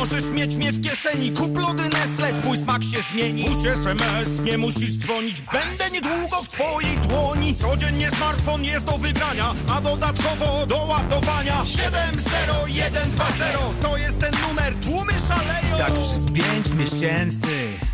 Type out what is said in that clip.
możesz mieć mnie w kieszeni Kup lody Nestle, twój smak się zmieni. Puść SMS, nie musisz dzwonić Będę niedługo w twojej dłoni. Codziennie smartfon jest do wygrania A dodatkowo do ładowania. 70120 To jest ten numer, tłumy szaleją. Tak przez pięć miesięcy.